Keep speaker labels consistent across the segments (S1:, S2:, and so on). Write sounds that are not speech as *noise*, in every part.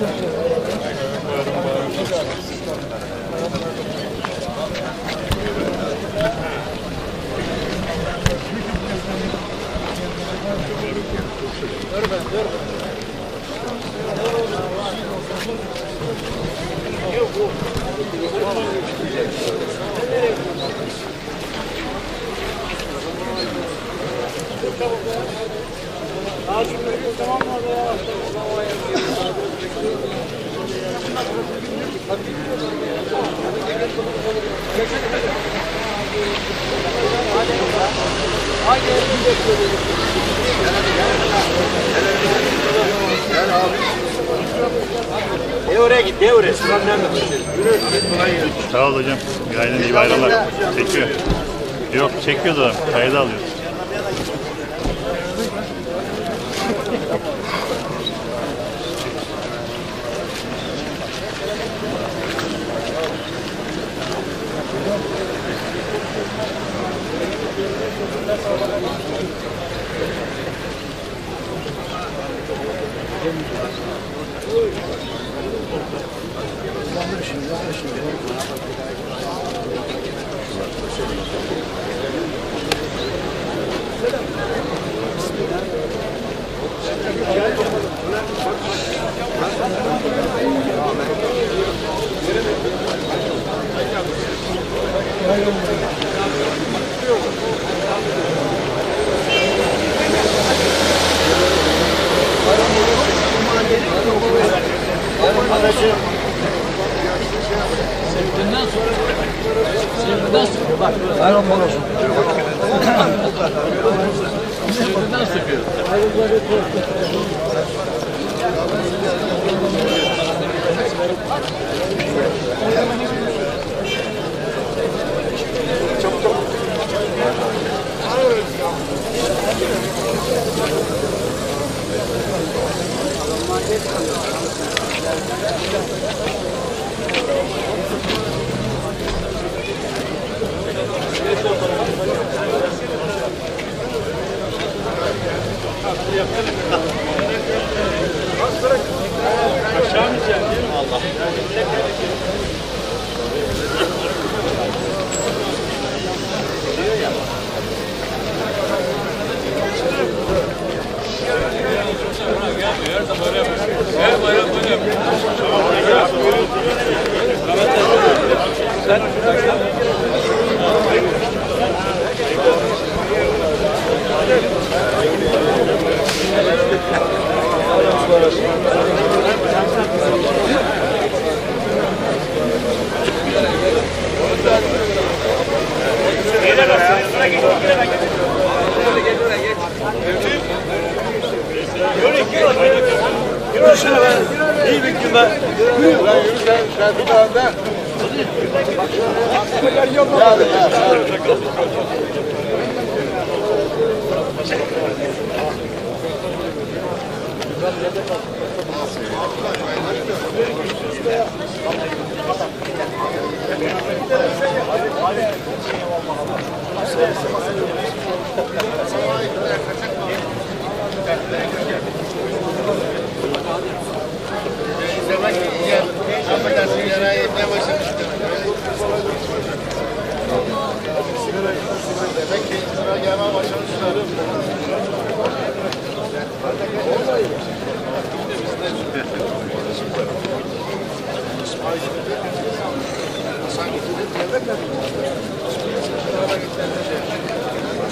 S1: Gracias. Oraya git, nerede?
S2: Sağ ol hocam. Günaydın, iyi bayramlar. Çekiyor. Yok, çekiyor da kayda alıyor.
S1: İyi bir gün be.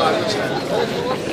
S3: Hadi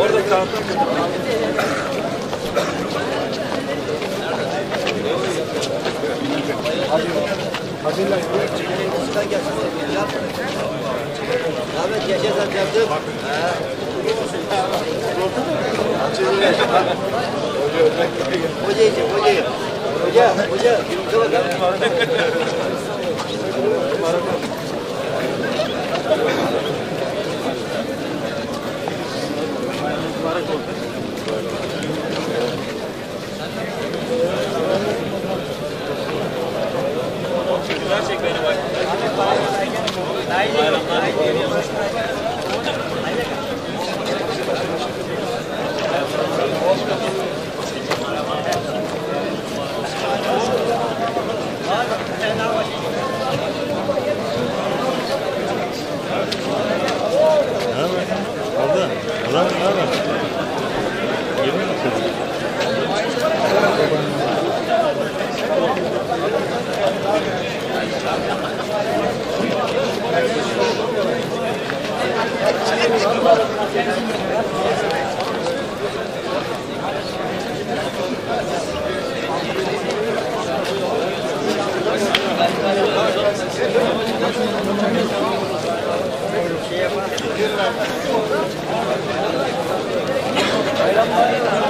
S1: Orada kal.
S4: Ahmet geçen sen yaptın. Hoca için, hoca için. Hoca, hoca. Dur bakalım.
S2: Ne
S3: Bayram bayram.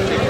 S3: Ya
S2: sen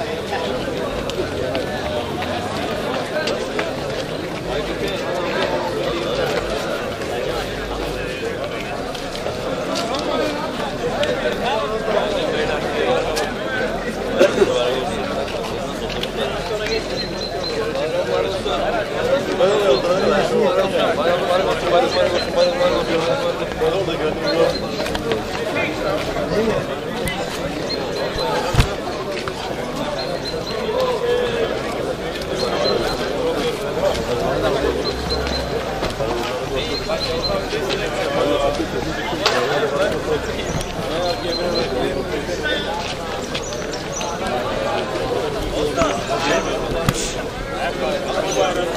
S2: Tezgahı kaldırın.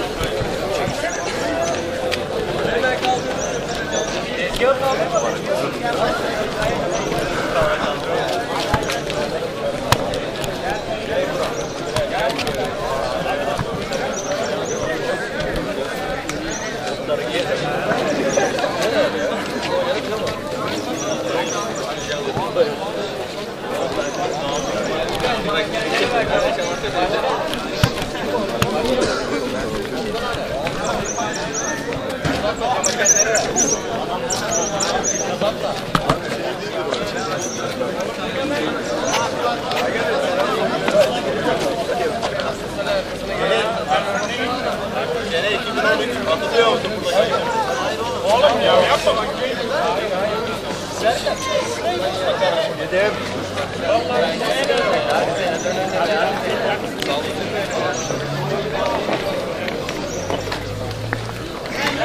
S2: Tezgahı kaldırın.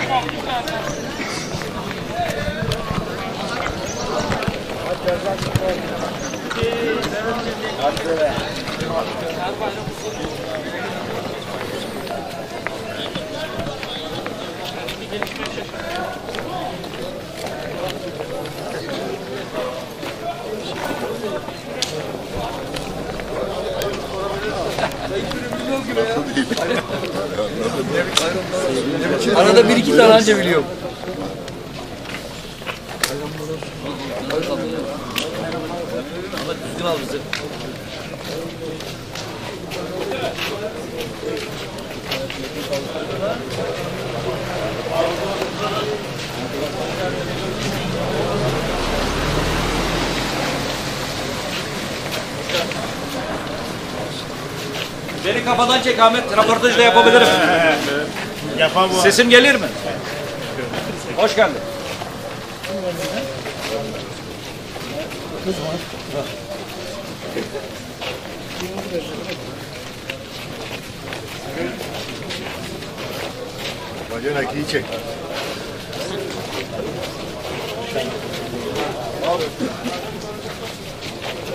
S2: Çekeyim sana gel.
S4: Arada bir iki tane anca biliyorum. Ama düzgün al bizi.
S1: Beni kafadan çek Ahmet. Röportaj da yapabilirim. *laughs*
S2: Yapar bu.
S1: Sesim gelir mi? Hoş geldin.
S3: Bacanak iyi çek.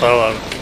S1: Sağ ol abi.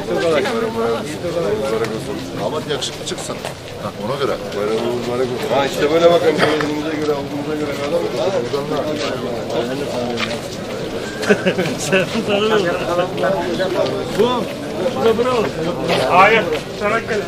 S3: yakışıklı çıksın. Ha, ona göre.
S2: Ha işte böyle bakın. Kendimize göre, aldığımıza göre.
S1: Hayır. Çanakkale.